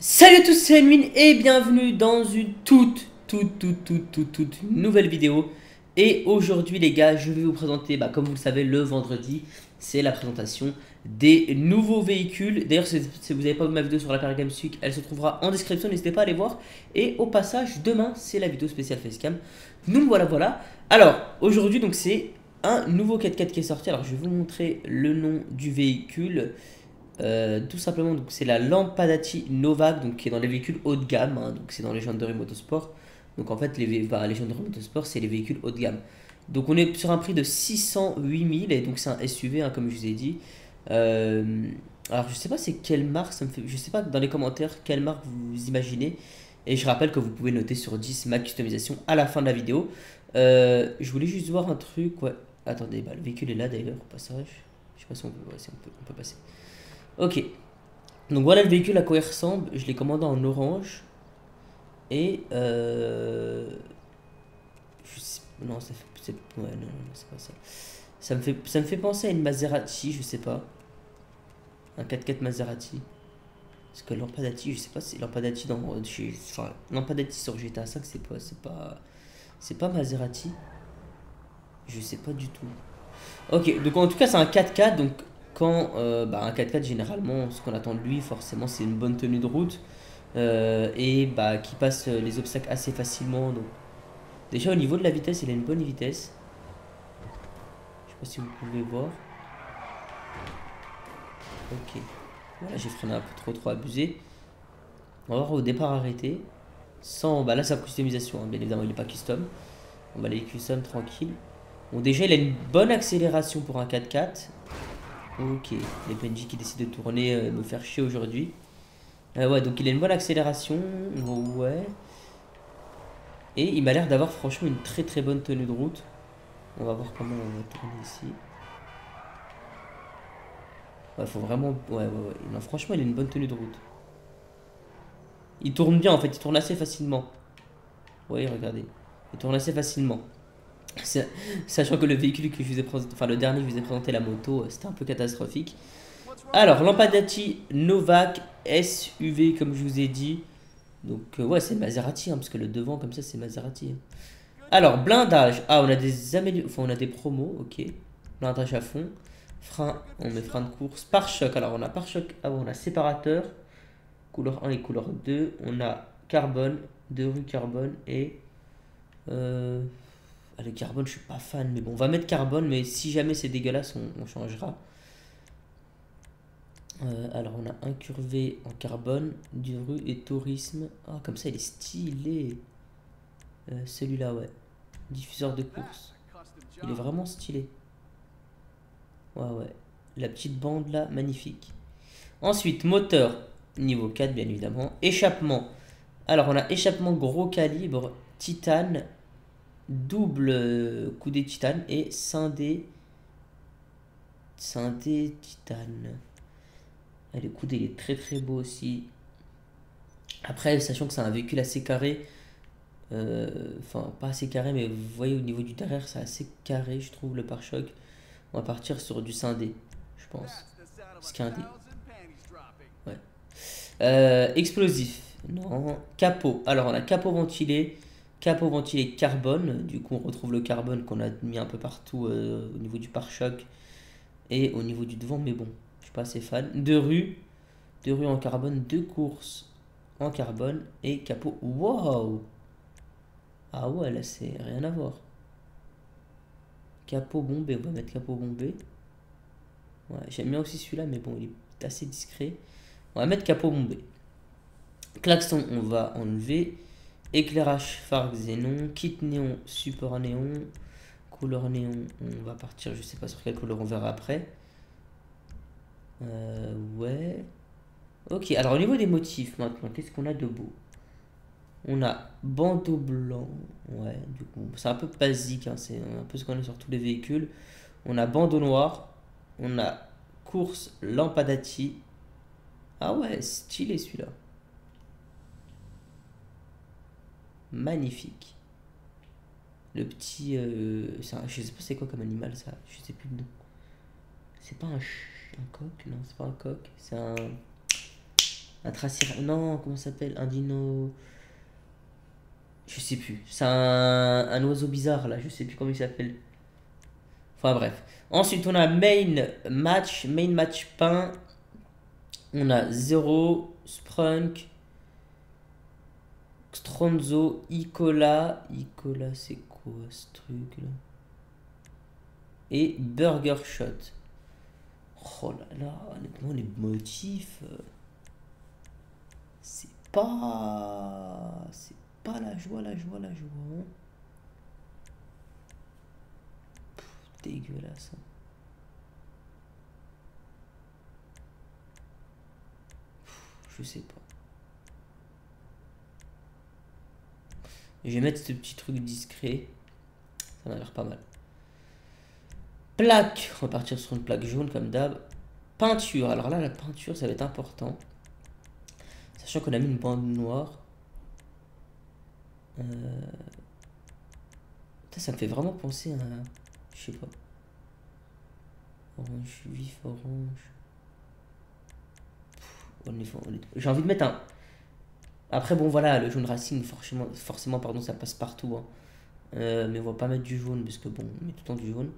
Salut à tous, c'est Edwin et bienvenue dans une toute, toute, toute, toute, toute, toute nouvelle vidéo. Et aujourd'hui les gars, je vais vous présenter, bah, comme vous le savez, le vendredi, c'est la présentation des nouveaux véhicules. D'ailleurs, si vous n'avez pas vu ma vidéo sur la Paris Games Week, elle se trouvera en description, n'hésitez pas à aller voir. Et au passage, demain, c'est la vidéo spéciale Facecam. Donc voilà, voilà. Alors, aujourd'hui, donc c'est un nouveau 4x4 qui est sorti. Alors, je vais vous montrer le nom du véhicule. Euh, tout simplement, c'est la Lampadati Novak, donc qui est dans les véhicules haut de gamme, hein, donc c'est dans Legendary Motorsport. Donc en fait, les bah, Legendary Motorsport, c'est les véhicules haut de gamme. Donc on est sur un prix de 608 000 et donc c'est un SUV, hein, comme je vous ai dit. Euh, alors je sais pas c'est quelle marque, ça me fait, je sais pas dans les commentaires quelle marque vous imaginez. Et je rappelle que vous pouvez noter sur 10 ma customisation à la fin de la vidéo. Euh, je voulais juste voir un truc, ouais. Attendez, bah, le véhicule est là d'ailleurs au passage. Je sais pas si on peut, on peut passer. Ok. Donc voilà le véhicule à quoi il ressemble. Je l'ai commandé en orange. Et euh... Non, ça fait... Ouais, non, non c'est pas ça. Ça me, fait... ça me fait penser à une Maserati, je sais pas. Un 4x4 Maserati. Parce que Lampadati, je sais pas si Lampadati dans... Enfin, Lampadati sur GTA 5, c'est pas... C'est pas... C'est pas Maserati. Je sais pas du tout. Ok, donc en tout cas c'est un 4x4, donc quand euh, bah, un 4x4, généralement, ce qu'on attend de lui, forcément, c'est une bonne tenue de route euh, et bah, qui passe les obstacles assez facilement. Donc. Déjà, au niveau de la vitesse, il a une bonne vitesse. Je sais pas si vous pouvez voir. Ok. Voilà, j'ai freiné un peu trop, trop abusé. On va voir au départ arrêté. Sans, bah là, sa customisation, hein. bien évidemment, il n'est pas custom. On va aller custom tranquille. Bon, déjà, il a une bonne accélération pour un 4x4. Ok, les PNJ qui décident de tourner, euh, me faire chier aujourd'hui. Euh, ouais, donc il a une bonne accélération. Ouais. Et il m'a l'air d'avoir franchement une très très bonne tenue de route. On va voir comment on va tourner ici. Ouais, faut vraiment... Ouais, ouais, ouais. Non, franchement, il a une bonne tenue de route. Il tourne bien, en fait. Il tourne assez facilement. Oui, regardez. Il tourne assez facilement. Sachant que le véhicule que je vous ai présenté, enfin le dernier que je vous ai présenté, la moto, euh, c'était un peu catastrophique. Alors, Lampadati Novak SUV, comme je vous ai dit. Donc, euh, ouais, c'est Maserati, hein, parce que le devant, comme ça, c'est Maserati. Hein. Alors, blindage. Ah, on a des améliorations, enfin, on a des promos, ok. Blindage à fond. Frein, on met frein de course. Pare-choc, alors on a pare-choc, ah on a séparateur. Couleur 1 et couleur 2. On a carbone, deux rues carbone et... Euh, le carbone, je suis pas fan, mais bon, on va mettre carbone, mais si jamais c'est dégueulasse, on, changera. Euh, alors, on a incurvé en carbone, du rue et tourisme. Ah, comme ça, il est stylé. Euh, celui-là, ouais. Diffuseur de course. Il est vraiment stylé. Ouais, ouais. La petite bande là, magnifique. Ensuite, moteur, niveau 4, bien évidemment. Échappement. Alors, on a échappement gros calibre, titane, double coudé titane et scindé scindé titane. Ah, le coudé est très très beau aussi. Après, sachant que c'est un véhicule assez carré, euh, enfin pas assez carré, mais vous voyez au niveau du derrière, c'est assez carré, je trouve, le pare-choc. On va partir sur du scindé, je pense. Scindé. Euh, explosif. Non. Capot. Alors, on a capot ventilé capot ventilé carbone. Du coup, on retrouve le carbone qu'on a mis un peu partout euh, au niveau du pare-choc et au niveau du devant. Mais bon, je suis pas assez fan. Deux rues, deux rues en carbone, deux courses en carbone et capot. Waouh Ah ouais, là c'est rien à voir. Capot bombé, on va mettre capot bombé. Ouais, j'aime bien aussi celui-là, mais bon, il est assez discret. On va mettre capot bombé. Klaxon, on va enlever. Éclairage phare xénon, kit néon, support néon, couleur néon, on va partir, je sais pas sur quelle couleur on verra après. Euh, ouais. Ok, alors au niveau des motifs maintenant, qu'est-ce qu'on a de beau? On a bandeau blanc, ouais, du coup, c'est un peu basique, hein, c'est un peu ce qu'on a sur tous les véhicules. On a bandeau noir, on a course lampadati. Ah ouais, stylé celui-là. Magnifique. Le petit... Euh, je sais pas c'est quoi comme animal ça, je sais plus le nom. C'est pas un, un coq? Non, c'est pas un coq, c'est un... Un tracir. Non, comment ça s'appelle? Un dino. Je sais plus. C'est un, un oiseau bizarre là, je sais plus comment il s'appelle. Enfin bref. Ensuite, on a main match, main match pain. On a 0, Sprunk, Stronzo, Icola. Icola, c'est quoi ce truc là? Et Burger Shot. Oh là là, honnêtement, les motifs. Euh, c'est pas. C'est pas la joie, la joie, la joie. Hein. dégueulasse. Hein. Je sais pas. Je vais mettre ce petit truc discret. Ça m'a l'air pas mal. Plaque. On va partir sur une plaque jaune comme d'hab. Peinture. Alors là, la peinture, ça va être important. Sachant qu'on a mis une bande noire. Euh... Ça me fait vraiment penser à... Je sais pas. Orange vif, orange. J'ai envie de mettre un... Après, bon, voilà, le jaune racing, forcément, forcément pardon, ça passe partout. Hein. Euh, mais on va pas mettre du jaune, parce que bon, on met tout le temps du jaune.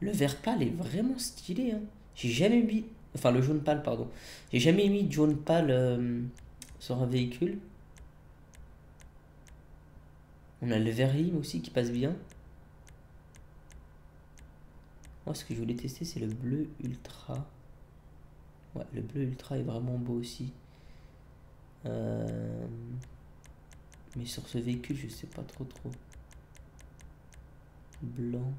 Le vert pâle est vraiment stylé. Hein. J'ai jamais mis... Enfin, le jaune pâle, pardon. J'ai jamais mis de jaune pâle euh, sur un véhicule. On a le vert lime aussi qui passe bien. Moi, ce que je voulais tester, c'est le bleu ultra. Ouais, le bleu ultra est vraiment beau aussi. Euh, mais sur ce véhicule, je sais pas trop trop. Blanc.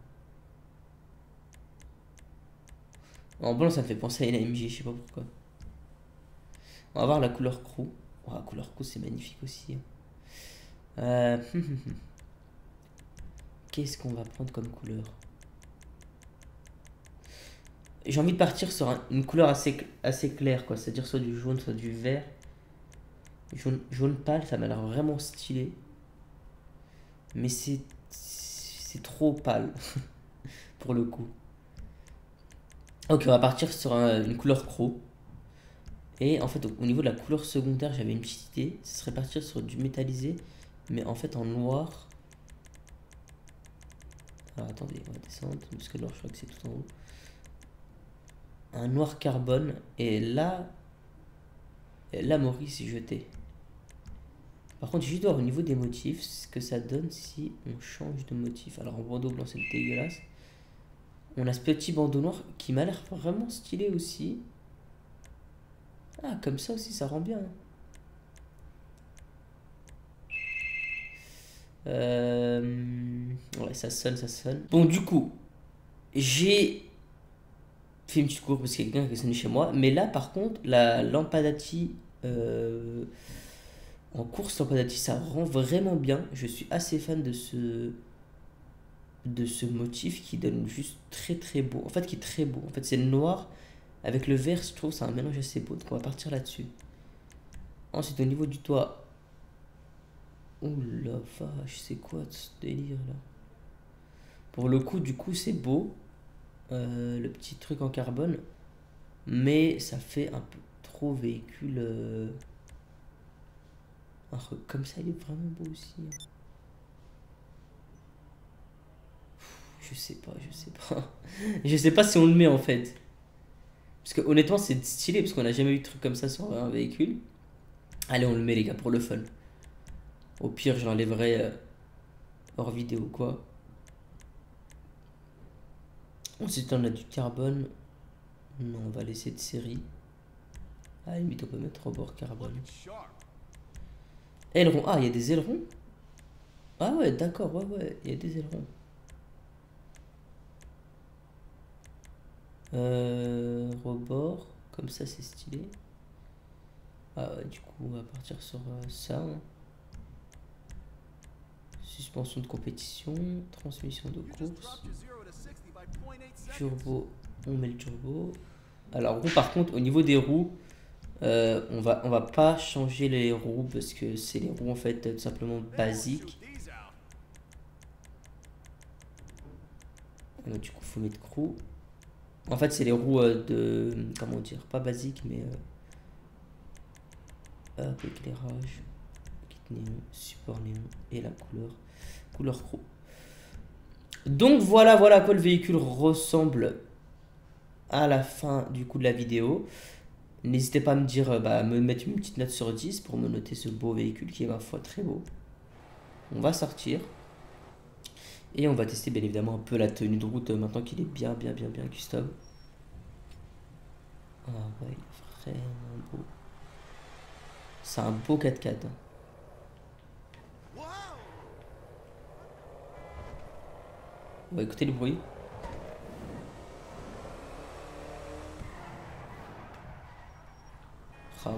En blanc, ça me fait penser à une AMG, je sais pas pourquoi. On va voir la couleur crew. la couleur crew, c'est magnifique aussi. Hein. Euh, qu'est-ce qu'on va prendre comme couleur? J'ai envie de partir sur une couleur assez, assez claire, quoi. C'est-à-dire soit du jaune, soit du vert. Jaune, jaune pâle, ça m'a l'air vraiment stylé. Mais c'est c'est trop pâle pour le coup. Ok, on va partir sur une couleur croc. Et en fait, au, niveau de la couleur secondaire, j'avais une petite idée. Ce serait partir sur du métallisé, mais en fait en noir. Alors attendez, on va descendre, parce que noir, je crois que c'est tout en haut un noir carbone et là la Maurice est jeté. Par contre, dois voir au niveau des motifs ce que ça donne si on change de motif. Alors en bandeau blanc, c'est dégueulasse. On a ce petit bandeau noir qui m'a l'air vraiment stylé aussi. Ah, comme ça aussi, ça rend bien. Euh... Ouais, ça sonne, ça sonne. Bon, du coup, j'ai fait une petite cour parce qu'il y a quelqu'un qui est venu chez moi. Mais là, par contre, la lampadati en course lampadati, ça rend vraiment bien. Je suis assez fan de ce de ce motif qui donne juste très très beau. En fait, qui est très beau. En fait, c'est le noir avec le vert, je trouve c'est un mélange assez beau. Donc on va partir là-dessus. Ensuite, au niveau du toit. Oh la vache, c'est quoi ce délire là? Pour le coup, du coup, c'est beau. Euh, le petit truc en carbone, mais ça fait un peu véhicule. Euh, comme ça, il est vraiment beau aussi. Hein. Je sais pas, je sais pas. je sais pas si on le met en fait. Parce que honnêtement, c'est stylé parce qu'on n'a jamais eu de truc comme ça sur un véhicule. Allez, on le met les gars pour le fun. Au pire, je l'enlèverai euh, hors vidéo quoi. Ensuite, on a du carbone. Non, on va laisser de série. Ah, la limite, on peut mettre au bord carbone. Aileron. Ah, il y a des ailerons Ah ouais, d'accord, ouais, ouais, il y a des ailerons. Euh, rebord, comme ça c'est stylé. Ah ouais, du coup, on va partir sur euh, ça. Suspension de compétition, transmission de course. Turbo, on met le turbo. Alors par contre, au niveau des roues, euh, on va pas changer les roues parce que c'est les roues en fait tout simplement basiques. du coup, faut mettre crew. En fait, c'est les roues euh, de comment dire, pas basiques mais Hop, éclairage, support néon et la couleur, couleur pro. Donc voilà, voilà à quoi le véhicule ressemble à la fin du coup de la vidéo. N'hésitez pas à me dire, bah, me mettre une petite note sur 10 pour me noter ce beau véhicule qui est ma foi très beau. On va sortir. Et on va tester bien évidemment un peu la tenue de route euh, maintenant qu'il est bien, bien, bien, bien custom. Ah ouais, vraiment beau. C'est un beau 4x4. Hein. On va écouter le bruit. Ah.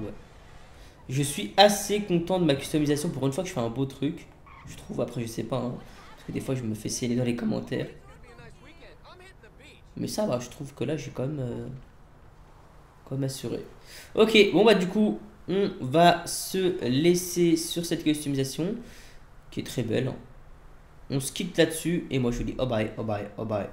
Je suis assez content de ma customisation pour une fois que je fais un beau truc. Je trouve, après je sais pas. Hein des fois, je me fais sceller dans les commentaires. Mais ça va, je trouve que là, j'ai quand même... Euh, quand même assuré. Ok, bon bah du coup, on va se laisser sur cette customisation. Qui est très belle. On se quitte là-dessus. Et moi, je dis, oh bye, oh bye, oh bye, oh bye.